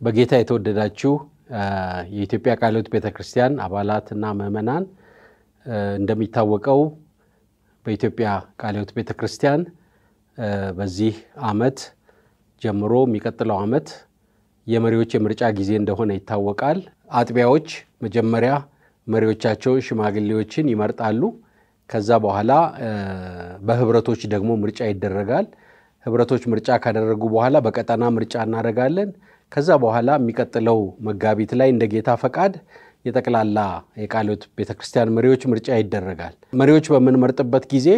በጌታ የተወደዳችሁ የኢትዮጵያ ቃለ ሕይወት ቤተ ክርስቲያን አባላትና ምዕመናን እንደሚታወቀው በኢትዮጵያ ቃለ ሕይወት ቤተ ክርስቲያን በዚህ ዓመት ጀምሮ የሚቀጥለው ዓመት የመሪዎች የምርጫ ጊዜ እንደሆነ ይታወቃል። አጥቢያዎች መጀመሪያ መሪዎቻቸውን ሽማግሌዎችን ይመርጣሉ። ከዛ በኋላ በህብረቶች ደግሞ ምርጫ ይደረጋል። ህብረቶች ምርጫ ካደረጉ በኋላ በቀጠና ምርጫ እናደርጋለን። ከዛ በኋላ የሚቀጥለው መጋቢት ላይ እንደ ጌታ ፈቃድ የጠቅላላ የቃለ ሕይወት ቤተ ክርስቲያን መሪዎች ምርጫ ይደረጋል። መሪዎች በምንመርጥበት ጊዜ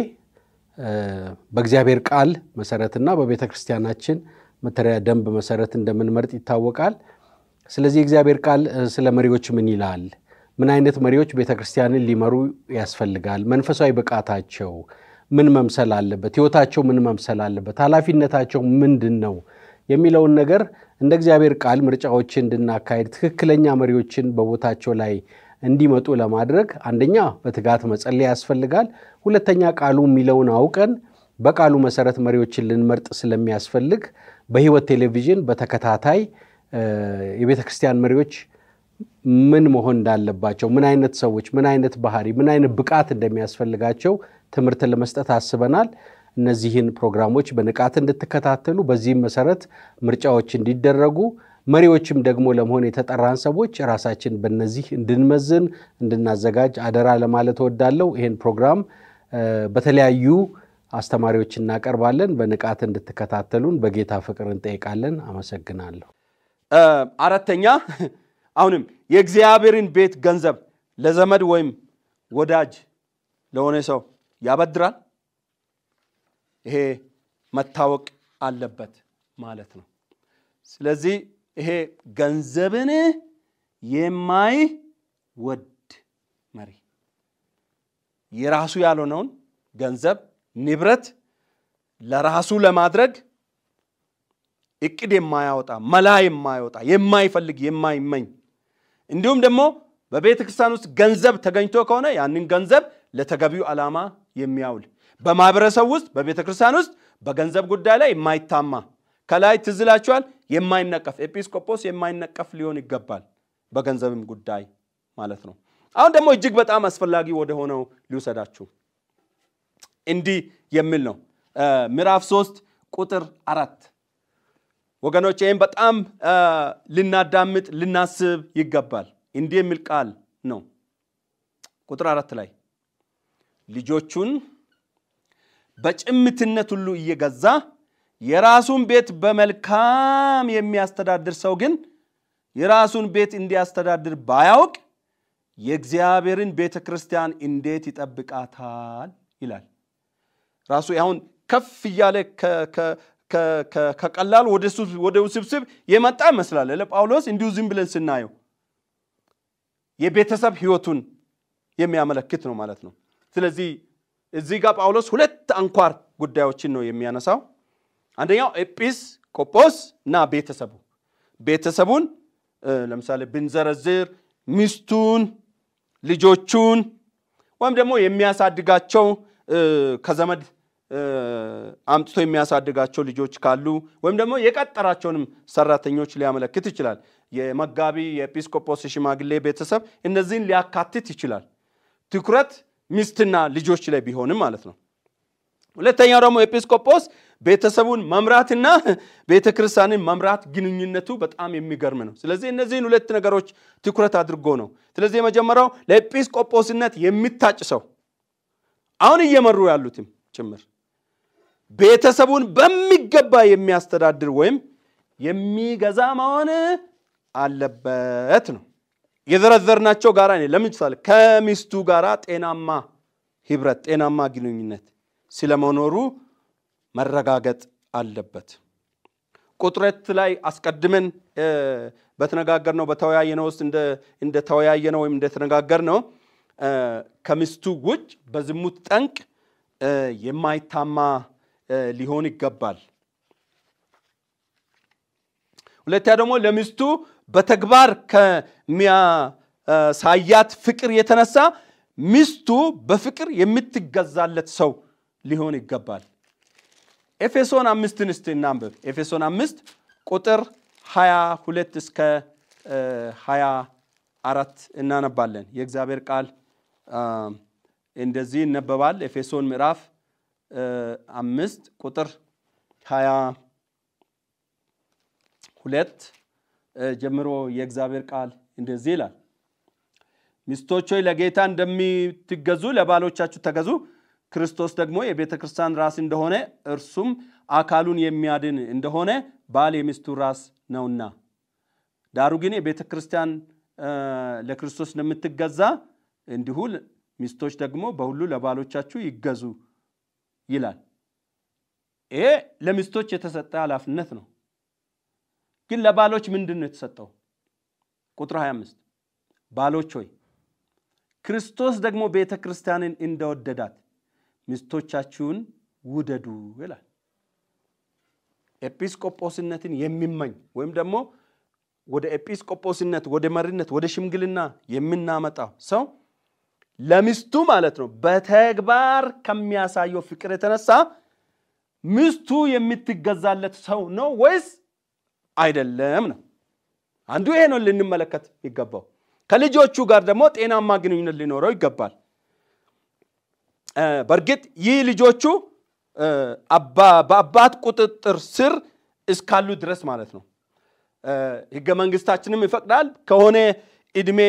በእግዚአብሔር ቃል መሰረትና በቤተ ክርስቲያናችን መተሪያ ደንብ መሰረት እንደምንመርጥ ይታወቃል። ስለዚህ የእግዚአብሔር ቃል ስለ መሪዎች ምን ይላል? ምን አይነት መሪዎች ቤተ ክርስቲያንን ሊመሩ ያስፈልጋል? መንፈሳዊ ብቃታቸው ምን መምሰል አለበት? ህይወታቸው ምን መምሰል አለበት? ኃላፊነታቸው ምንድን ነው የሚለውን ነገር እንደ እግዚአብሔር ቃል ምርጫዎችን እንድናካሄድ ትክክለኛ መሪዎችን በቦታቸው ላይ እንዲመጡ ለማድረግ አንደኛ በትጋት መጸለይ ያስፈልጋል። ሁለተኛ ቃሉ የሚለውን አውቀን በቃሉ መሰረት መሪዎችን ልንመርጥ ስለሚያስፈልግ በህይወት ቴሌቪዥን በተከታታይ የቤተ ክርስቲያን መሪዎች ምን መሆን እንዳለባቸው፣ ምን አይነት ሰዎች፣ ምን አይነት ባህሪ፣ ምን አይነት ብቃት እንደሚያስፈልጋቸው ትምህርት ለመስጠት አስበናል። እነዚህን ፕሮግራሞች በንቃት እንድትከታተሉ በዚህም መሰረት ምርጫዎች እንዲደረጉ መሪዎችም ደግሞ ለመሆን የተጠራን ሰዎች ራሳችን በነዚህ እንድንመዝን እንድናዘጋጅ አደራ ለማለት እወዳለሁ። ይህን ፕሮግራም በተለያዩ አስተማሪዎች እናቀርባለን። በንቃት እንድትከታተሉን በጌታ ፍቅር እንጠይቃለን። አመሰግናለሁ። አራተኛ አሁንም የእግዚአብሔርን ቤት ገንዘብ ለዘመድ ወይም ወዳጅ ለሆነ ሰው ያበድራል። ይሄ መታወቅ አለበት ማለት ነው። ስለዚህ ይሄ ገንዘብን የማይወድ መሪ የራሱ ያልሆነውን ገንዘብ ንብረት ለራሱ ለማድረግ እቅድ የማያወጣ መላ የማይወጣ የማይፈልግ የማይመኝ እንዲሁም ደግሞ በቤተ ክርስቲያን ውስጥ ገንዘብ ተገኝቶ ከሆነ ያንን ገንዘብ ለተገቢው ዓላማ የሚያውል በማህበረሰብ ውስጥ በቤተ ክርስቲያን ውስጥ በገንዘብ ጉዳይ ላይ የማይታማ ከላይ ትዝላችኋል፣ የማይነቀፍ ኤጲስቆጶስ የማይነቀፍ ሊሆን ይገባል፣ በገንዘብም ጉዳይ ማለት ነው። አሁን ደግሞ እጅግ በጣም አስፈላጊ ወደ ሆነው ሊውሰዳችሁ እንዲህ የሚል ነው። ምዕራፍ ሶስት ቁጥር አራት ወገኖች፣ ይህም በጣም ልናዳምጥ ልናስብ ይገባል። እንዲህ የሚል ቃል ነው። ቁጥር አራት ላይ ልጆቹን በጭምትነት ሁሉ እየገዛ የራሱን ቤት በመልካም የሚያስተዳድር ሰው ግን የራሱን ቤት እንዲያስተዳድር ባያውቅ የእግዚአብሔርን ቤተ ክርስቲያን እንዴት ይጠብቃታል ይላል። ራሱ አሁን ከፍ እያለ ከቀላል ወደ ውስብስብ የመጣ ይመስላል ለጳውሎስ እንዲሁ ዝም ብለን ስናየው የቤተሰብ ሕይወቱን የሚያመለክት ነው ማለት ነው። ስለዚህ እዚህ ጋር ጳውሎስ ሁለት አንኳር ጉዳዮችን ነው የሚያነሳው። አንደኛው ኤጲስ ቆጶስ እና ቤተሰቡ ቤተሰቡን ለምሳሌ ብንዘረዝር ሚስቱን፣ ልጆቹን ወይም ደግሞ የሚያሳድጋቸው ከዘመድ አምጥቶ የሚያሳድጋቸው ልጆች ካሉ ወይም ደግሞ የቀጠራቸውንም ሰራተኞች ሊያመለክት ይችላል። የመጋቢ፣ የኤጲስቆጶስ፣ የሽማግሌ ቤተሰብ እነዚህን ሊያካትት ይችላል። ትኩረት ሚስትና ልጆች ላይ ቢሆንም ማለት ነው። ሁለተኛው ደግሞ ኤጲስቆጶስ ቤተሰቡን መምራትና ቤተ ክርስቲያንን መምራት ግንኙነቱ በጣም የሚገርም ነው። ስለዚህ እነዚህን ሁለት ነገሮች ትኩረት አድርጎ ነው። ስለዚህ የመጀመሪያው ለኤጲስቆጶስነት የሚታጭ ሰው አሁን እየመሩ ያሉትም ጭምር ቤተሰቡን በሚገባ የሚያስተዳድር ወይም የሚገዛ መሆን አለበት ነው። የዘረዘርናቸው ጋራ ለምሳሌ ከሚስቱ ጋር ጤናማ ህብረት፣ ጤናማ ግንኙነት ስለመኖሩ መረጋገጥ አለበት። ቁጥረት ላይ አስቀድመን በተነጋገር ነው በተወያየ ነው ውስጥ እንደ ተወያየ ነው ወይም እንደተነጋገር ነው ከሚስቱ ውጭ በዝሙት ጠንቅ የማይታማ ሊሆን ይገባል። ሁለተኛ ደግሞ ለሚስቱ በተግባር ከሚያሳያት ፍቅር የተነሳ ሚስቱ በፍቅር የምትገዛለት ሰው ሊሆን ይገባል። ኤፌሶን አምስትን እስቲ እናንብብ። ኤፌሶን አምስት ቁጥር ሀያ ሁለት እስከ ሀያ አራት እናነባለን። የእግዚአብሔር ቃል እንደዚህ ይነበባል። ኤፌሶን ምዕራፍ አምስት ቁጥር ሀያ ሁለት ጀምሮ የእግዚአብሔር ቃል እንደዚህ ይላል። ሚስቶች ሆይ ለጌታ እንደምትገዙ ለባሎቻችሁ ተገዙ። ክርስቶስ ደግሞ የቤተ ክርስቲያን ራስ እንደሆነ እርሱም አካሉን የሚያድን እንደሆነ ባል የሚስቱ ራስ ነውና። ዳሩ ግን የቤተ ክርስቲያን ለክርስቶስ እንደምትገዛ እንዲሁ ሚስቶች ደግሞ በሁሉ ለባሎቻችሁ ይገዙ ይላል። ይሄ ለሚስቶች የተሰጠ ኃላፊነት ነው። ግን ለባሎች ምንድን ነው የተሰጠው? ቁጥር 25 ባሎች ሆይ ክርስቶስ ደግሞ ቤተ ክርስቲያንን እንደወደዳት ሚስቶቻችሁን ውደዱ ይላል። ኤጲስቆጶስነትን የሚመኝ ወይም ደግሞ ወደ ኤጲስቆጶስነት፣ ወደ መሪነት፣ ወደ ሽምግልና የምናመጣው ሰው ለሚስቱ ማለት ነው በተግባር ከሚያሳየው ፍቅር የተነሳ ሚስቱ የምትገዛለት ሰው ነው ወይስ አይደለም ነው። አንዱ ይሄ ነው ልንመለከት ይገባው። ከልጆቹ ጋር ደግሞ ጤናማ ግንኙነት ሊኖረው ይገባል። በእርግጥ ይህ ልጆቹ በአባት ቁጥጥር ስር እስካሉ ድረስ ማለት ነው። ሕገ መንግስታችንም ይፈቅዳል። ከሆነ እድሜ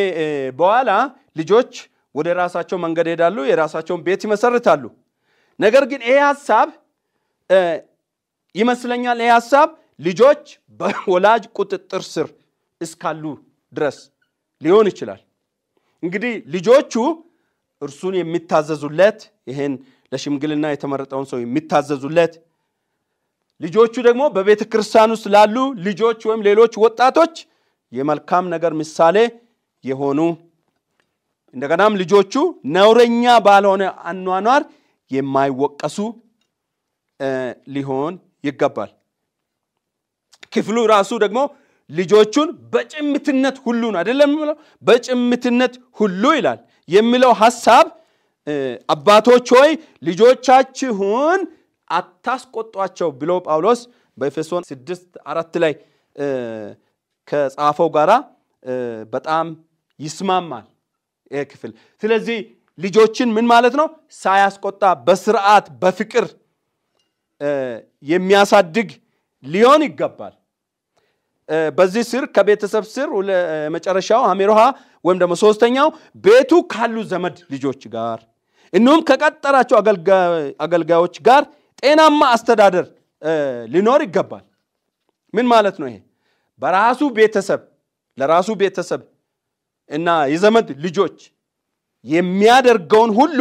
በኋላ ልጆች ወደ ራሳቸው መንገድ ሄዳሉ፣ የራሳቸውን ቤት ይመሰርታሉ። ነገር ግን ይሄ ሀሳብ ይመስለኛል ይሄ ሀሳብ ልጆች በወላጅ ቁጥጥር ስር እስካሉ ድረስ ሊሆን ይችላል። እንግዲህ ልጆቹ እርሱን የሚታዘዙለት ይህን ለሽምግልና የተመረጠውን ሰው የሚታዘዙለት ልጆቹ ደግሞ በቤተ ክርስቲያን ውስጥ ላሉ ልጆች ወይም ሌሎች ወጣቶች የመልካም ነገር ምሳሌ የሆኑ እንደገናም ልጆቹ ነውረኛ ባልሆነ አኗኗር የማይወቀሱ ሊሆን ይገባል። ክፍሉ ራሱ ደግሞ ልጆቹን በጭምትነት ሁሉን አይደለም የሚለው በጭምትነት ሁሉ ይላል የሚለው ሀሳብ አባቶች ሆይ ልጆቻችሁን አታስቆጧቸው ብሎ ጳውሎስ በኤፌሶን ስድስት አራት ላይ ከጻፈው ጋራ በጣም ይስማማል ይህ ክፍል። ስለዚህ ልጆችን ምን ማለት ነው ሳያስቆጣ በስርዓት በፍቅር የሚያሳድግ ሊሆን ይገባል። በዚህ ስር ከቤተሰብ ስር መጨረሻው ሀሜሮሃ ወይም ደግሞ ሶስተኛው ቤቱ ካሉ ዘመድ ልጆች ጋር እንዲሁም ከቀጠራቸው አገልጋዮች ጋር ጤናማ አስተዳደር ሊኖር ይገባል። ምን ማለት ነው ይሄ? በራሱ ቤተሰብ ለራሱ ቤተሰብ እና የዘመድ ልጆች የሚያደርገውን ሁሉ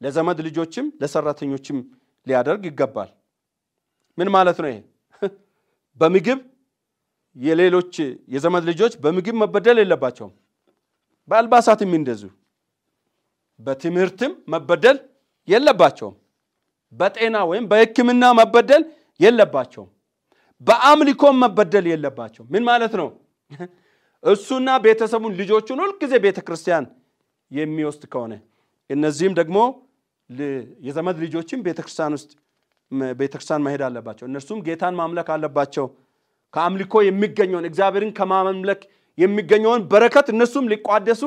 ለዘመድ ልጆችም ለሰራተኞችም ሊያደርግ ይገባል። ምን ማለት ነው ይሄ? በምግብ የሌሎች የዘመድ ልጆች በምግብ መበደል የለባቸውም። በአልባሳትም እንደዚሁ በትምህርትም መበደል የለባቸውም። በጤና ወይም በሕክምና መበደል የለባቸውም። በአምልኮም መበደል የለባቸውም። ምን ማለት ነው? እሱና ቤተሰቡን ልጆቹን ሁልጊዜ ቤተ ክርስቲያን የሚወስድ ከሆነ እነዚህም ደግሞ የዘመድ ልጆችም ቤተክርስቲያን ውስጥ ቤተክርስቲያን መሄድ አለባቸው። እነርሱም ጌታን ማምለክ አለባቸው። ከአምልኮ የሚገኘውን እግዚአብሔርን ከማምለክ የሚገኘውን በረከት እነሱም ሊቋደሱ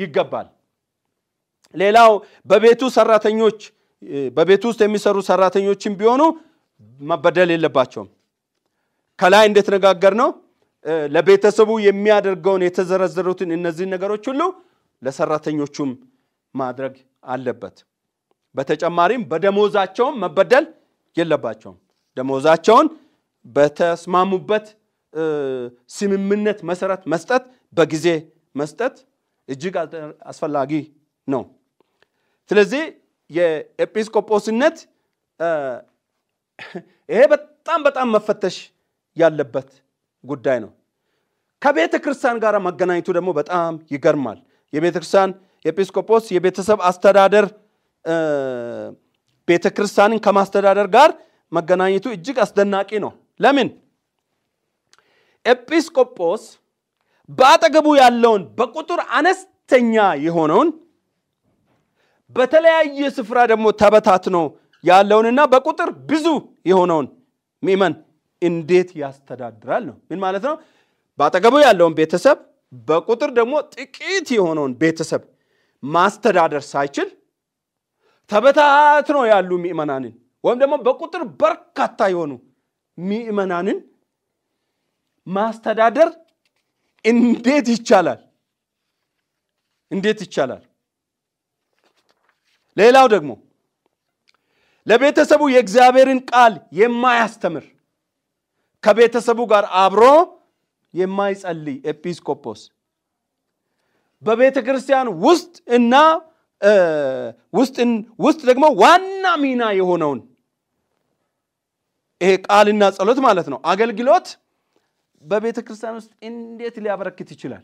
ይገባል። ሌላው በቤቱ ሰራተኞች በቤቱ ውስጥ የሚሰሩ ሰራተኞችም ቢሆኑ መበደል የለባቸውም። ከላይ እንደተነጋገር ነው ለቤተሰቡ የሚያደርገውን የተዘረዘሩትን እነዚህን ነገሮች ሁሉ ለሰራተኞቹም ማድረግ አለበት። በተጨማሪም በደሞዛቸውም መበደል የለባቸውም። ደሞዛቸውን በተስማሙበት ስምምነት መሰረት መስጠት፣ በጊዜ መስጠት እጅግ አስፈላጊ ነው። ስለዚህ የኤጲስቆጶስነት ይሄ በጣም በጣም መፈተሽ ያለበት ጉዳይ ነው። ከቤተ ክርስቲያን ጋር መገናኘቱ ደግሞ በጣም ይገርማል። የቤተ ክርስቲያን ኤጲስቆጶስ የቤተሰብ አስተዳደር ቤተ ክርስቲያንን ከማስተዳደር ጋር መገናኘቱ እጅግ አስደናቂ ነው። ለምን? ኤጲስቆጶስ በአጠገቡ ያለውን በቁጥር አነስተኛ የሆነውን በተለያየ ስፍራ ደግሞ ተበታትኖ ያለውንና በቁጥር ብዙ የሆነውን ምእመን እንዴት ያስተዳድራል ነው። ምን ማለት ነው? በአጠገቡ ያለውን ቤተሰብ በቁጥር ደግሞ ጥቂት የሆነውን ቤተሰብ ማስተዳደር ሳይችል ተበታትኖ ያሉ ምዕመናንን ወይም ደግሞ በቁጥር በርካታ የሆኑ ምዕመናንን ማስተዳደር እንዴት ይቻላል? እንዴት ይቻላል? ሌላው ደግሞ ለቤተሰቡ የእግዚአብሔርን ቃል የማያስተምር ከቤተሰቡ ጋር አብሮ የማይጸልይ ኤጲስቆጶስ በቤተ ክርስቲያን ውስጥ እና ውስጥ ደግሞ ዋና ሚና የሆነውን ይሄ ቃልና ጸሎት ማለት ነው አገልግሎት በቤተ ክርስቲያን ውስጥ እንዴት ሊያበረክት ይችላል?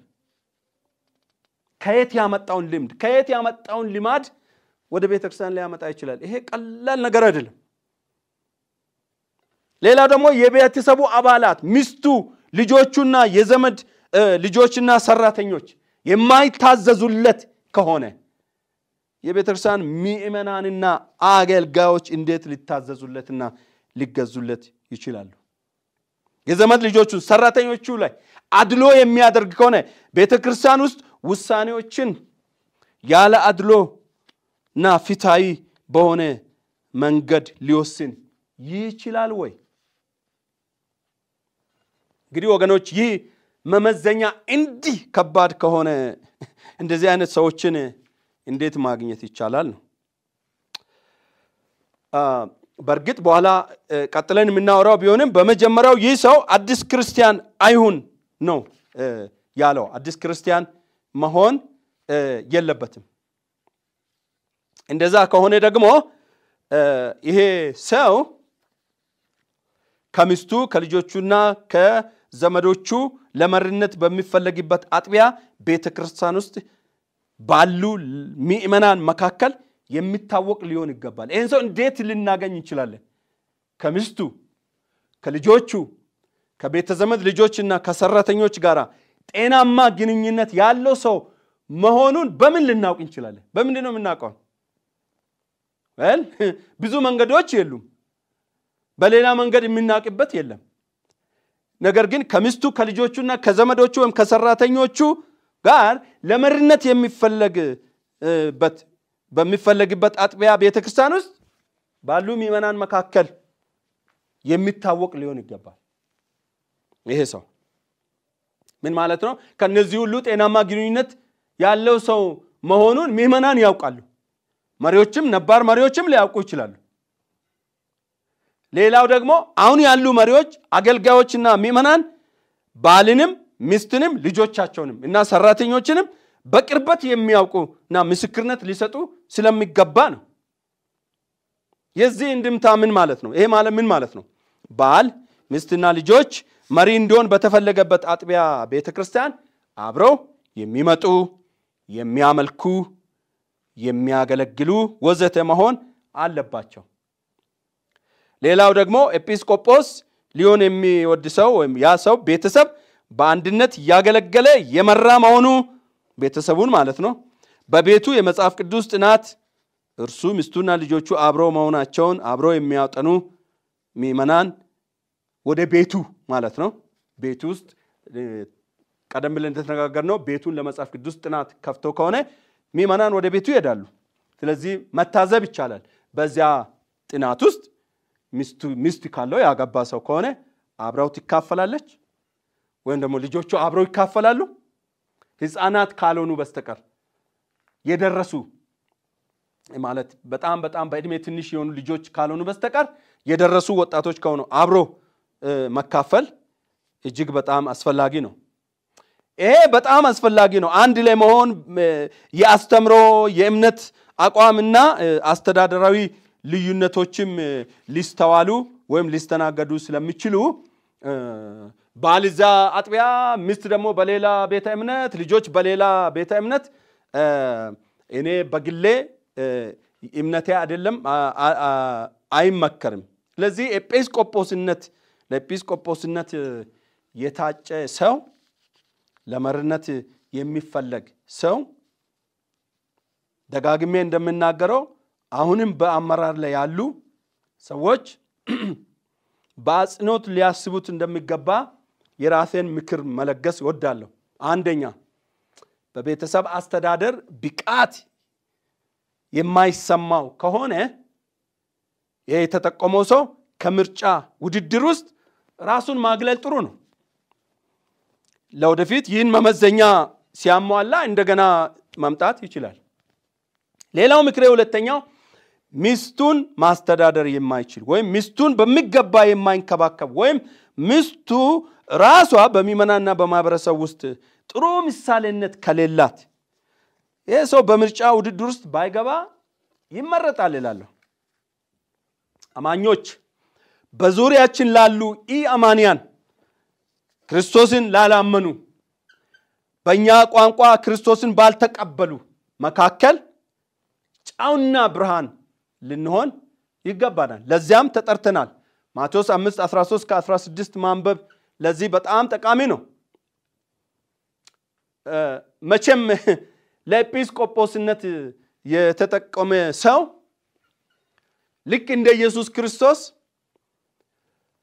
ከየት ያመጣውን ልምድ ከየት ያመጣውን ልማድ ወደ ቤተ ክርስቲያን ሊያመጣ ይችላል? ይሄ ቀላል ነገር አይደለም። ሌላው ደግሞ የቤተሰቡ አባላት ሚስቱ፣ ልጆቹና የዘመድ ልጆችና ሰራተኞች የማይታዘዙለት ከሆነ የቤተ ክርስቲያን ምዕመናንና አገልጋዮች እንዴት ሊታዘዙለትና ሊገዙለት ይችላሉ? የዘመድ ልጆቹን ሰራተኞቹ ላይ አድሎ የሚያደርግ ከሆነ ቤተ ክርስቲያን ውስጥ ውሳኔዎችን ያለ አድሎ እና ፊታዊ በሆነ መንገድ ሊወስን ይችላል ወይ? እንግዲህ ወገኖች ይህ መመዘኛ እንዲህ ከባድ ከሆነ እንደዚህ አይነት ሰዎችን እንዴት ማግኘት ይቻላል ነው። በእርግጥ በኋላ ቀጥለን የምናወራው ቢሆንም በመጀመሪያው ይህ ሰው አዲስ ክርስቲያን አይሁን ነው ያለው። አዲስ ክርስቲያን መሆን የለበትም። እንደዛ ከሆነ ደግሞ ይሄ ሰው ከሚስቱ ከልጆቹና ከዘመዶቹ ለመሪነት በሚፈለግበት አጥቢያ ቤተ ክርስቲያን ውስጥ ባሉ ምዕመናን መካከል የሚታወቅ ሊሆን ይገባል። ይህን ሰው እንዴት ልናገኝ እንችላለን? ከሚስቱ ከልጆቹ ከቤተ ዘመድ ልጆችና ከሰራተኞች ጋር ጤናማ ግንኙነት ያለው ሰው መሆኑን በምን ልናውቅ እንችላለን? በምንድን ነው የምናውቀው? ብዙ መንገዶች የሉም። በሌላ መንገድ የምናውቅበት የለም። ነገር ግን ከሚስቱ ከልጆቹና ከዘመዶቹ ወይም ከሰራተኞቹ ጋር ለመሪነት የሚፈለግበት በሚፈለግበት አጥቢያ ቤተ ክርስቲያን ውስጥ ባሉ ምዕመናን መካከል የሚታወቅ ሊሆን ይገባል። ይሄ ሰው ምን ማለት ነው? ከነዚህ ሁሉ ጤናማ ግንኙነት ያለው ሰው መሆኑን ምዕመናን ያውቃሉ። መሪዎችም ነባር መሪዎችም ሊያውቁ ይችላሉ። ሌላው ደግሞ አሁን ያሉ መሪዎች አገልጋዮችና ምዕመናን ባልንም ሚስትንም ልጆቻቸውንም እና ሰራተኞችንም በቅርበት የሚያውቁና ምስክርነት ሊሰጡ ስለሚገባ ነው። የዚህ እንድምታ ምን ማለት ነው? ይሄ ማለት ምን ማለት ነው? ባል ሚስትና ልጆች መሪ እንዲሆን በተፈለገበት አጥቢያ ቤተ ክርስቲያን አብረው የሚመጡ የሚያመልኩ፣ የሚያገለግሉ ወዘተ መሆን አለባቸው። ሌላው ደግሞ ኤጲስቆጶስ ሊሆን የሚወድ ሰው ወይም ያ ሰው ቤተሰብ በአንድነት እያገለገለ የመራ መሆኑ ቤተሰቡን ማለት ነው። በቤቱ የመጽሐፍ ቅዱስ ጥናት እርሱ ሚስቱና ልጆቹ አብረው መሆናቸውን አብረው የሚያጠኑ ምዕመናን ወደ ቤቱ ማለት ነው። ቤቱ ውስጥ ቀደም ብለን እንደተነጋገርነው ቤቱን ለመጽሐፍ ቅዱስ ጥናት ከፍተው ከሆነ ምዕመናን ወደ ቤቱ ይሄዳሉ። ስለዚህ መታዘብ ይቻላል። በዚያ ጥናት ውስጥ ሚስት ካለው ያገባ ሰው ከሆነ አብረው ትካፈላለች፣ ወይም ደግሞ ልጆቹ አብረው ይካፈላሉ። ሕፃናት ካልሆኑ በስተቀር የደረሱ ማለት በጣም በጣም በእድሜ ትንሽ የሆኑ ልጆች ካልሆኑ በስተቀር የደረሱ ወጣቶች ከሆኑ አብሮ መካፈል እጅግ በጣም አስፈላጊ ነው። ይሄ በጣም አስፈላጊ ነው። አንድ ላይ መሆን የአስተምሮ የእምነት አቋምና አስተዳደራዊ ልዩነቶችም ሊስተዋሉ ወይም ሊስተናገዱ ስለሚችሉ ባል እዛ አጥቢያ፣ ሚስት ደግሞ በሌላ ቤተ እምነት፣ ልጆች በሌላ ቤተ እምነት እኔ በግሌ እምነቴ አይደለም አይመከርም። ስለዚህ ኤጲስቆጶስነት ለኤጲስቆጶስነት የታጨ ሰው ለመሪነት የሚፈለግ ሰው ደጋግሜ እንደምናገረው አሁንም በአመራር ላይ ያሉ ሰዎች በአጽንኦት ሊያስቡት እንደሚገባ የራሴን ምክር መለገስ እወዳለሁ። አንደኛ በቤተሰብ አስተዳደር ብቃት የማይሰማው ከሆነ ይህ የተጠቆመው ሰው ከምርጫ ውድድር ውስጥ ራሱን ማግለል ጥሩ ነው። ለወደፊት ይህን መመዘኛ ሲያሟላ እንደገና መምጣት ይችላል። ሌላው ምክሬ ሁለተኛው ሚስቱን ማስተዳደር የማይችል ወይም ሚስቱን በሚገባ የማይንከባከብ ወይም ሚስቱ ራሷ በሚመናና በማህበረሰብ ውስጥ ጥሩ ምሳሌነት ከሌላት ይህ ሰው በምርጫ ውድድር ውስጥ ባይገባ ይመረጣል እላለሁ። አማኞች በዙሪያችን ላሉ ኢ አማንያን ክርስቶስን ላላመኑ በእኛ ቋንቋ ክርስቶስን ባልተቀበሉ መካከል ጨውና ብርሃን ልንሆን ይገባናል። ለዚያም ተጠርተናል። ማቴዎስ 5 13 ከ16 ማንበብ ለዚህ በጣም ጠቃሚ ነው። መቼም ለኤጲስቆጶስነት የተጠቆመ ሰው ልክ እንደ ኢየሱስ ክርስቶስ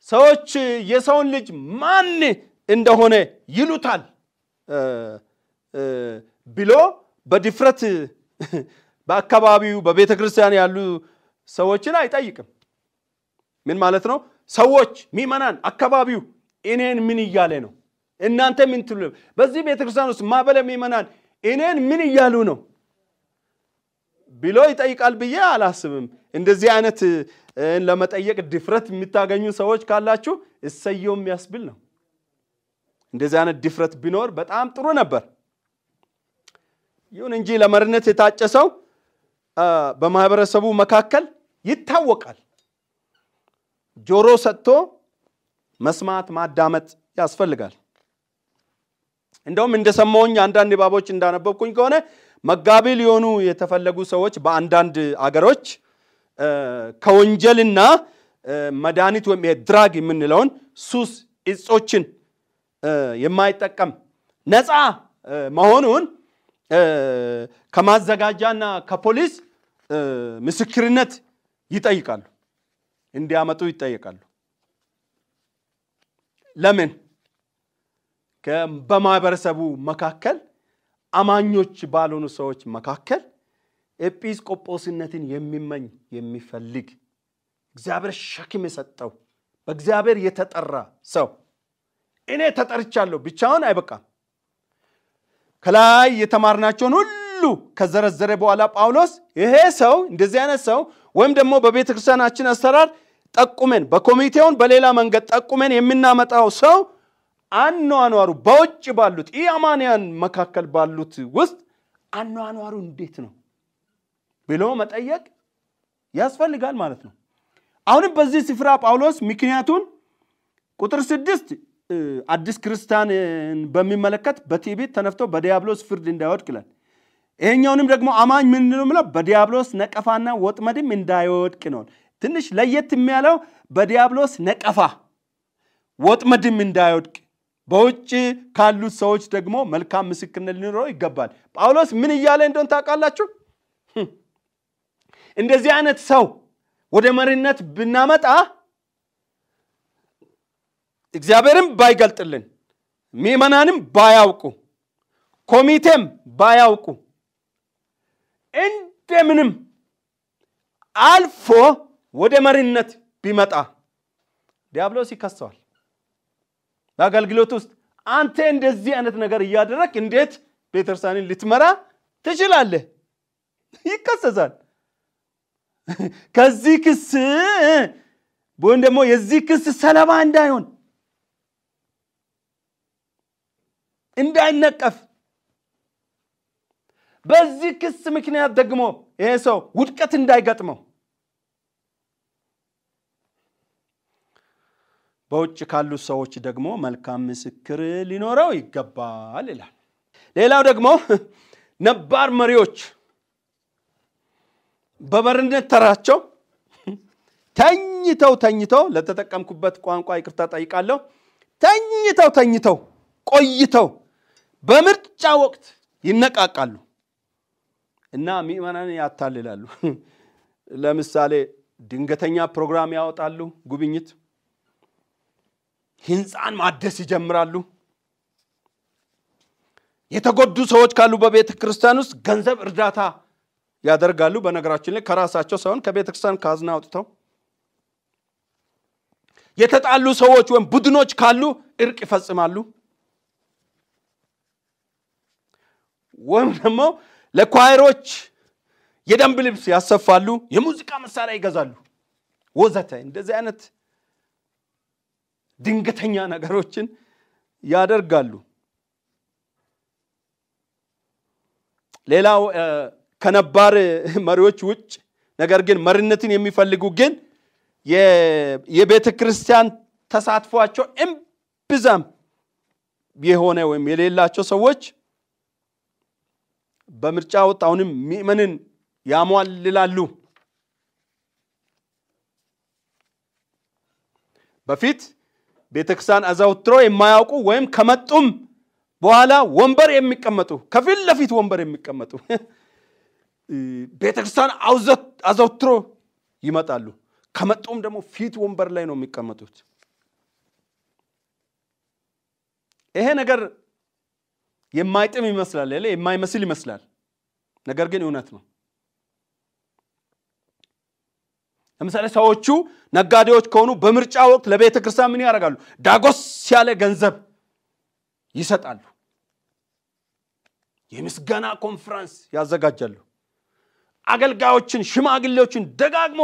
ሰዎች የሰውን ልጅ ማን እንደሆነ ይሉታል ብሎ በድፍረት በአካባቢው በቤተ ክርስቲያን ያሉ ሰዎችን አይጠይቅም። ምን ማለት ነው? ሰዎች ሚመናን፣ አካባቢው እኔን ምን እያለ ነው? እናንተ ምን ትሉ? በዚህ ቤተ ክርስቲያን ውስጥ ማበለ ሚመናን እኔን ምን እያሉ ነው ብሎ ይጠይቃል ብዬ አላስብም። እንደዚህ አይነት ለመጠየቅ ድፍረት የምታገኙ ሰዎች ካላችሁ እሰየው የሚያስብል ነው። እንደዚህ አይነት ድፍረት ቢኖር በጣም ጥሩ ነበር። ይሁን እንጂ ለመሪነት የታጨ ሰው በማህበረሰቡ መካከል ይታወቃል። ጆሮ ሰጥቶ መስማት ማዳመጥ ያስፈልጋል። እንደውም እንደሰማሁኝ አንዳንድ ባቦች እንዳነበብኩኝ ከሆነ መጋቢ ሊሆኑ የተፈለጉ ሰዎች በአንዳንድ አገሮች ከወንጀልና መድኃኒት ወይም ድራግ የምንለውን ሱስ እጾችን የማይጠቀም ነፃ መሆኑን ከማዘጋጃና ከፖሊስ ምስክርነት ይጠይቃሉ፣ እንዲያመጡ ይጠየቃሉ። ለምን? በማህበረሰቡ መካከል አማኞች ባልሆኑ ሰዎች መካከል ኤጲስቆጶስነትን የሚመኝ የሚፈልግ እግዚአብሔር ሸክም የሰጠው በእግዚአብሔር የተጠራ ሰው እኔ ተጠርቻለሁ ብቻውን አይበቃም። ከላይ የተማርናቸውን ሁሉ ከዘረዘረ በኋላ ጳውሎስ ይሄ ሰው እንደዚህ አይነት ሰው ወይም ደግሞ በቤተ ክርስቲያናችን አሰራር ጠቁመን በኮሚቴውን በሌላ መንገድ ጠቁመን የምናመጣው ሰው አኗኗሩ በውጭ ባሉት ኢአማንያን መካከል ባሉት ውስጥ አኗኗሩ እንዴት ነው ብሎ መጠየቅ ያስፈልጋል ማለት ነው። አሁንም በዚህ ስፍራ ጳውሎስ ምክንያቱን ቁጥር ስድስት አዲስ ክርስቲያንን በሚመለከት በትዕቢት ተነፍቶ በዲያብሎስ ፍርድ እንዳይወድቅ ይላል። ይሄኛውንም ደግሞ አማኝ ምን ነው የምለው በዲያብሎስ ነቀፋና ወጥመድም እንዳይወድቅ ነው። ትንሽ ለየት የሚያለው በዲያብሎስ ነቀፋ ወጥመድም እንዳይወድቅ በውጭ ካሉት ሰዎች ደግሞ መልካም ምስክርነት ሊኖረው ይገባል። ጳውሎስ ምን እያለ እንደሆን ታውቃላችሁ? እንደዚህ አይነት ሰው ወደ መሪነት ብናመጣ እግዚአብሔርም ባይገልጥልን ምዕመናንም ባያውቁ ኮሚቴም ባያውቁ እንደምንም አልፎ ወደ መሪነት ቢመጣ ዲያብሎስ ይከሰዋል። በአገልግሎት ውስጥ አንተ እንደዚህ አይነት ነገር እያደረግ እንዴት ቤተክርስቲያንን ልትመራ ትችላለህ? ይከሰሳል። ከዚህ ክስ ወይም ደግሞ የዚህ ክስ ሰለባ እንዳይሆን እንዳይነቀፍ በዚህ ክስ ምክንያት ደግሞ ይሄ ሰው ውድቀት እንዳይገጥመው በውጭ ካሉት ሰዎች ደግሞ መልካም ምስክር ሊኖረው ይገባል ይላል። ሌላው ደግሞ ነባር መሪዎች በመሪነት ተራቸው ተኝተው ተኝተው ለተጠቀምኩበት ቋንቋ ይቅርታ ጠይቃለሁ። ተኝተው ተኝተው ቆይተው በምርጫ ወቅት ይነቃቃሉ እና ምዕመናን ያታልላሉ። ለምሳሌ ድንገተኛ ፕሮግራም ያወጣሉ፣ ጉብኝት ህንፃን ማደስ ይጀምራሉ። የተጎዱ ሰዎች ካሉ በቤተ ክርስቲያን ውስጥ ገንዘብ እርዳታ ያደርጋሉ። በነገራችን ላይ ከራሳቸው ሳይሆን ከቤተ ክርስቲያን ካዝና አውጥተው የተጣሉ ሰዎች ወይም ቡድኖች ካሉ እርቅ ይፈጽማሉ። ወይም ደግሞ ለኳይሮች የደንብ ልብስ ያሰፋሉ፣ የሙዚቃ መሳሪያ ይገዛሉ፣ ወዘተ። እንደዚህ አይነት ድንገተኛ ነገሮችን ያደርጋሉ። ሌላው ከነባር መሪዎች ውጭ ነገር ግን መሪነትን የሚፈልጉ ግን የቤተ ክርስቲያን ተሳትፏቸው እምብዛም የሆነ ወይም የሌላቸው ሰዎች በምርጫ ወቅት አሁንም ምእመንን ያሟልላሉ። በፊት ቤተ ክርስቲያን አዘውትሮ የማያውቁ ወይም ከመጡም በኋላ ወንበር የሚቀመጡ ከፊት ለፊት ወንበር የሚቀመጡ ቤተ ክርስቲያን አዘውትሮ ይመጣሉ። ከመጡም ደግሞ ፊት ወንበር ላይ ነው የሚቀመጡት። ይሄ ነገር የማይጥም ይመስላል፣ የማይመስል ይመስላል። ነገር ግን እውነት ነው። ለምሳሌ ሰዎቹ ነጋዴዎች ከሆኑ በምርጫ ወቅት ለቤተ ክርስቲያን ምን ያደርጋሉ? ዳጎስ ያለ ገንዘብ ይሰጣሉ። የምስጋና ኮንፈረንስ ያዘጋጃሉ። አገልጋዮችን፣ ሽማግሌዎችን ደጋግሞ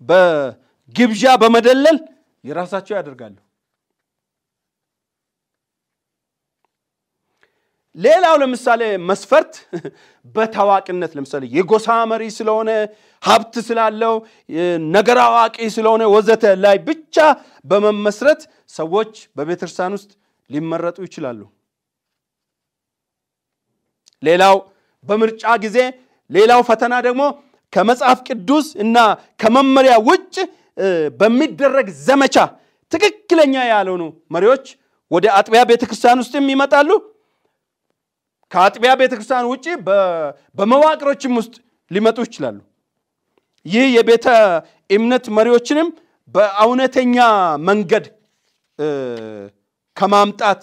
በግብዣ በመደለል የራሳቸው ያደርጋሉ። ሌላው ለምሳሌ መስፈርት በታዋቂነት ለምሳሌ የጎሳ መሪ ስለሆነ ሀብት ስላለው ነገር አዋቂ ስለሆነ ወዘተ ላይ ብቻ በመመስረት ሰዎች በቤተክርስቲያን ውስጥ ሊመረጡ ይችላሉ። ሌላው በምርጫ ጊዜ ሌላው ፈተና ደግሞ ከመጽሐፍ ቅዱስ እና ከመመሪያ ውጭ በሚደረግ ዘመቻ ትክክለኛ ያልሆኑ መሪዎች ወደ አጥቢያ ቤተክርስቲያን ውስጥም ይመጣሉ። ከአጥቢያ ቤተክርስቲያን ውጭ በመዋቅሮችም ውስጥ ሊመጡ ይችላሉ። ይህ የቤተ እምነት መሪዎችንም በእውነተኛ መንገድ ከማምጣት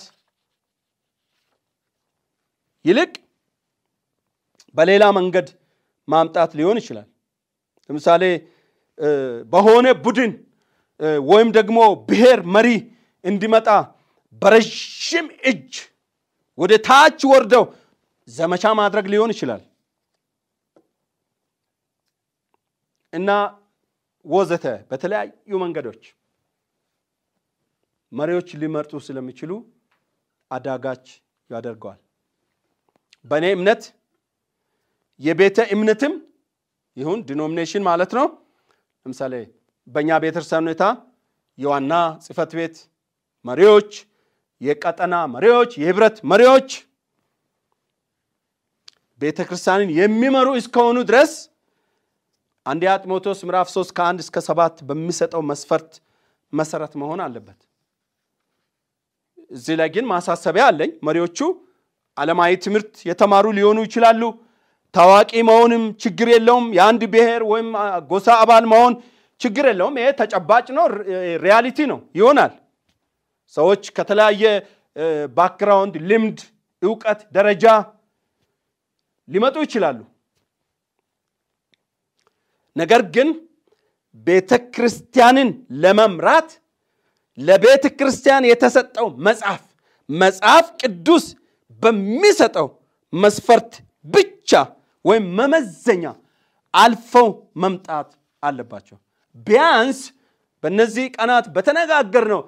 ይልቅ በሌላ መንገድ ማምጣት ሊሆን ይችላል። ለምሳሌ በሆነ ቡድን ወይም ደግሞ ብሔር መሪ እንዲመጣ በረዥም እጅ ወደ ታች ወርደው ዘመቻ ማድረግ ሊሆን ይችላል እና ወዘተ በተለያዩ መንገዶች መሪዎች ሊመርጡ ስለሚችሉ አዳጋች ያደርገዋል። በእኔ እምነት የቤተ እምነትም ይሁን ዲኖሚኔሽን ማለት ነው። ለምሳሌ በእኛ ቤተክርስቲያን ሁኔታ የዋና ጽህፈት ቤት መሪዎች፣ የቀጠና መሪዎች፣ የህብረት መሪዎች ቤተ ክርስቲያንን የሚመሩ እስከሆኑ ድረስ አንደኛ ጢሞቴዎስ ምዕራፍ 3 ከአንድ እስከ ሰባት በሚሰጠው መስፈርት መሰረት መሆን አለበት። እዚህ ላይ ግን ማሳሰቢያ አለኝ። መሪዎቹ ዓለማዊ ትምህርት የተማሩ ሊሆኑ ይችላሉ። ታዋቂ መሆንም ችግር የለውም። የአንድ ብሔር ወይም ጎሳ አባል መሆን ችግር የለውም። ይሄ ተጨባጭ ነው፣ reality ነው፣ ይሆናል። ሰዎች ከተለያየ background፣ ልምድ፣ እውቀት ደረጃ ሊመጡ ይችላሉ። ነገር ግን ቤተ ክርስቲያንን ለመምራት ለቤተ ክርስቲያን የተሰጠው መጽሐፍ መጽሐፍ ቅዱስ በሚሰጠው መስፈርት ብቻ ወይም መመዘኛ አልፈው መምጣት አለባቸው። ቢያንስ በእነዚህ ቀናት በተነጋገር ነው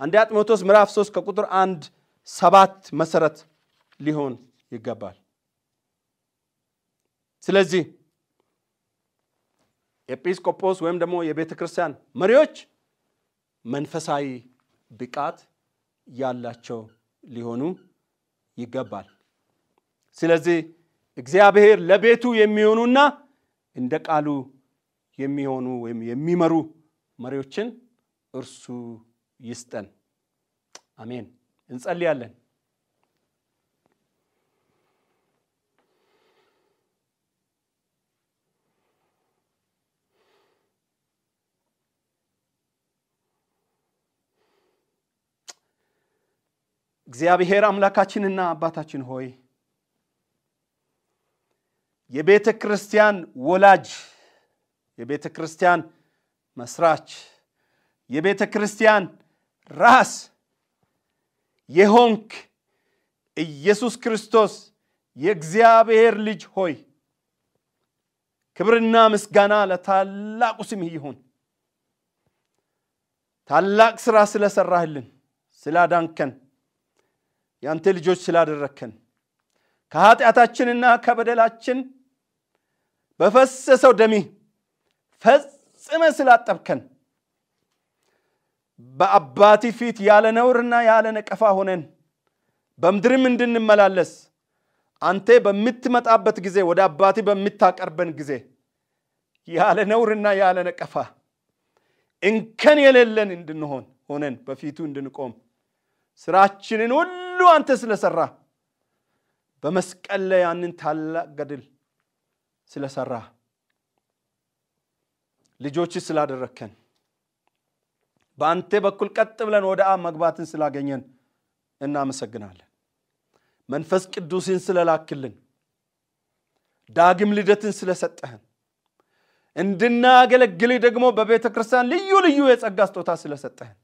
አንደኛ ጢሞቴዎስ ምዕራፍ 3 ከቁጥር አንድ ሰባት መሰረት ሊሆን ይገባል። ስለዚህ ኤጲስቆጶስ ወይም ደግሞ የቤተ ክርስቲያን መሪዎች መንፈሳዊ ብቃት ያላቸው ሊሆኑ ይገባል። ስለዚህ እግዚአብሔር ለቤቱ የሚሆኑና እንደ ቃሉ የሚሆኑ ወይም የሚመሩ መሪዎችን እርሱ ይስጠን። አሜን። እንጸልያለን። እግዚአብሔር አምላካችንና አባታችን ሆይ የቤተ ክርስቲያን ወላጅ፣ የቤተ ክርስቲያን መስራች፣ የቤተ ክርስቲያን ራስ የሆንክ ኢየሱስ ክርስቶስ የእግዚአብሔር ልጅ ሆይ ክብርና ምስጋና ለታላቁ ስምህ ይሁን። ታላቅ ስራ ስለሰራህልን፣ ስላዳንከን፣ ያንተ ልጆች ስላደረግከን ከኃጢአታችንና ከበደላችን በፈሰሰው ደሚህ ፈጽመ ስላጠብከን በአባቲ ፊት ያለ ነውርና ያለ ነቀፋ ሆነን በምድርም እንድንመላለስ አንተ በምትመጣበት ጊዜ ወደ አባቲ በምታቀርበን ጊዜ ያለ ነውርና ያለ ነቀፋ እንከን የሌለን እንድንሆን ሆነን በፊቱ እንድንቆም ስራችንን ሁሉ አንተ ስለሰራ በመስቀል ላይ ያንን ታላቅ ገድል ስለሰራ ልጆች ስላደረግከን በአንተ በኩል ቀጥ ብለን ወደ አብ መግባትን ስላገኘን እናመሰግናለን። መንፈስ ቅዱስን ስለላክልን፣ ዳግም ልደትን ስለሰጠህን፣ እንድናገለግልህ ደግሞ በቤተ ክርስቲያን ልዩ ልዩ የጸጋ ስጦታ ስለሰጠህን፣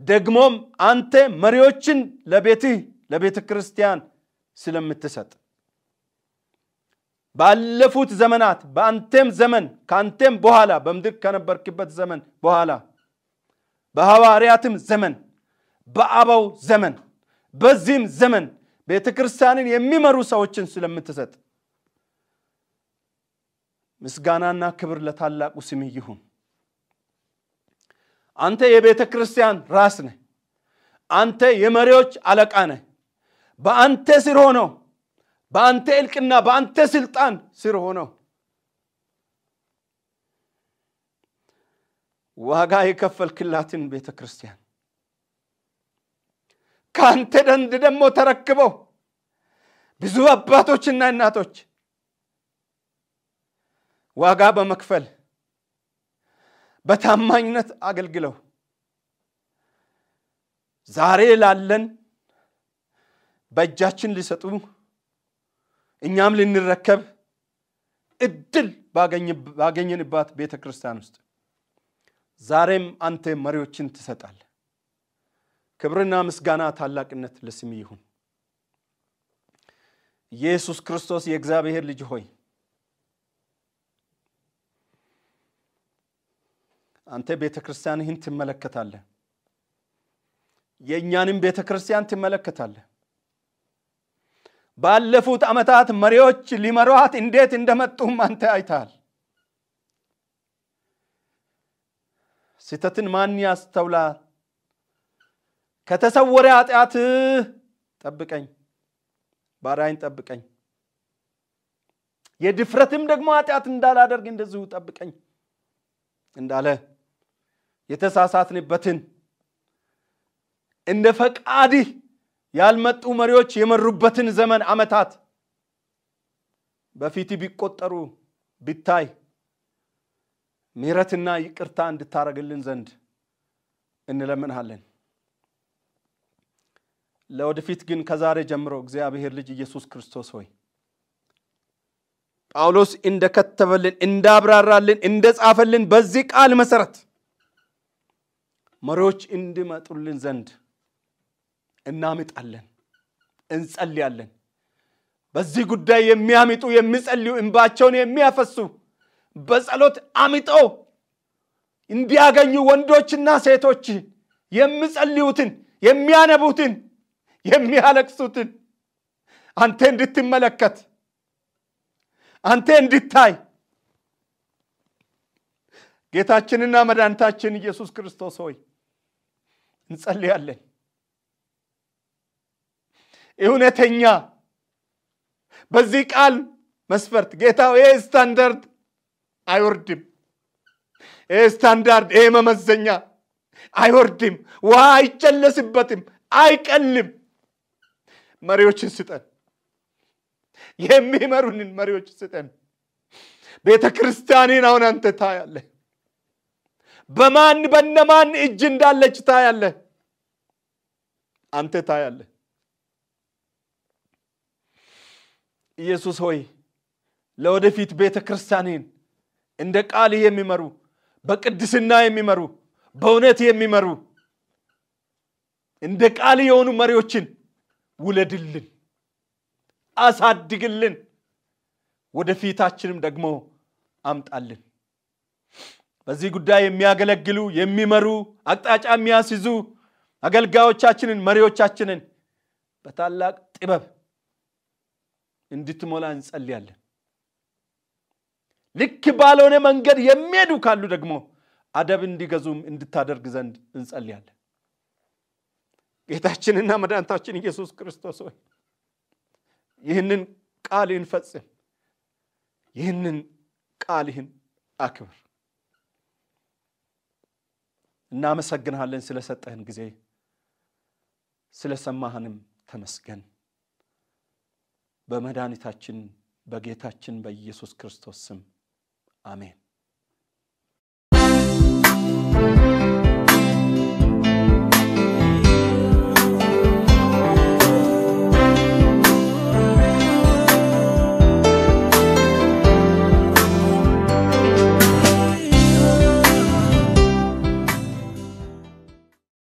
ደግሞም አንተ መሪዎችን ለቤትህ ለቤተ ክርስቲያን ስለምትሰጥ ባለፉት ዘመናት በአንቴም ዘመን ከአንቴም በኋላ በምድር ከነበርክበት ዘመን በኋላ በሐዋርያትም ዘመን በአበው ዘመን በዚህም ዘመን ቤተ ክርስቲያንን የሚመሩ ሰዎችን ስለምትሰጥ ምስጋናና ክብር ለታላቁ ስምህ ይሁን። አንተ የቤተ ክርስቲያን ራስ ነህ። አንተ የመሪዎች አለቃ ነህ። በአንተ ስር ሆነው በአንተ እልቅና በአንተ ስልጣን ስር ሆነው ዋጋ የከፈልክላትን ቤተ ክርስቲያን ከአንተ ደንድ ደግሞ ተረክበው ብዙ አባቶችና እናቶች ዋጋ በመክፈል በታማኝነት አገልግለው ዛሬ ላለን በእጃችን ሊሰጡ እኛም ልንረከብ እድል ባገኘንባት ቤተ ክርስቲያን ውስጥ ዛሬም አንተ መሪዎችን ትሰጣለህ። ክብርና ምስጋና ታላቅነት ለስም ይሁን። ኢየሱስ ክርስቶስ የእግዚአብሔር ልጅ ሆይ አንተ ቤተ ክርስቲያንህን ትመለከታለህ። የእኛንም ቤተ ክርስቲያን ትመለከታለህ። ባለፉት ዓመታት መሪዎች ሊመሯት እንዴት እንደመጡም አንተ አይተሃል። ስህተትን ማን ያስተውላል? ከተሰወረ ኃጢአት ጠብቀኝ፣ ባሪያዬን ጠብቀኝ፣ የድፍረትም ደግሞ ኃጢአት እንዳላደርግ እንደዚሁ ጠብቀኝ እንዳለ የተሳሳትንበትን እንደ ፈቃድህ ያልመጡ መሪዎች የመሩበትን ዘመን ዓመታት በፊት ቢቆጠሩ ቢታይ ምሕረትና ይቅርታ እንድታረግልን ዘንድ እንለምንሃለን። ለወደፊት ግን ከዛሬ ጀምሮ እግዚአብሔር ልጅ ኢየሱስ ክርስቶስ ሆይ ጳውሎስ እንደከተበልን እንዳብራራልን እንደጻፈልን በዚህ ቃል መሰረት መሪዎች እንዲመጡልን ዘንድ እናምጣለን፣ እንጸልያለን። በዚህ ጉዳይ የሚያምጡ የሚጸልዩ እንባቸውን የሚያፈሱ በጸሎት አምጠው እንዲያገኙ ወንዶችና ሴቶች የሚጸልዩትን የሚያነቡትን የሚያለቅሱትን አንተ እንድትመለከት አንተ እንድታይ ጌታችንና መድኃኒታችን ኢየሱስ ክርስቶስ ሆይ እንጸልያለን። እውነተኛ በዚህ ቃል መስፈርት ጌታ ይህ ስታንዳርድ አይወርድም። ይህ ስታንዳርድ ይህ መመዘኛ አይወርድም። ውሃ አይቸለስበትም፣ አይቀልም። መሪዎችን ስጠን፣ የሚመሩንን መሪዎች ስጠን። ቤተ ክርስቲያንን አሁን አንተ ታያለህ። በማን በነማን እጅ እንዳለች ታያለህ። አንተ ታያለህ። ኢየሱስ ሆይ ለወደፊት ቤተ ክርስቲያንን እንደ ቃልህ የሚመሩ በቅድስና የሚመሩ በእውነት የሚመሩ እንደ ቃል የሆኑ መሪዎችን ውለድልን፣ አሳድግልን፣ ወደፊታችንም ደግሞ አምጣልን። በዚህ ጉዳይ የሚያገለግሉ የሚመሩ፣ አቅጣጫ የሚያስይዙ አገልጋዮቻችንን መሪዎቻችንን በታላቅ ጥበብ እንድትሞላ እንጸልያለን። ልክ ባልሆነ መንገድ የሚሄዱ ካሉ ደግሞ አደብ እንዲገዙም እንድታደርግ ዘንድ እንጸልያለን። ጌታችንና መድኃኒታችን ኢየሱስ ክርስቶስ ሆይ ይህንን ቃልህን ፈጽም፣ ይህንን ቃልህን አክብር። እናመሰግንሃለን ስለሰጠህን ጊዜ፣ ስለሰማህንም ተመስገን። በመድኃኒታችን በጌታችን በኢየሱስ ክርስቶስ ስም አሜን።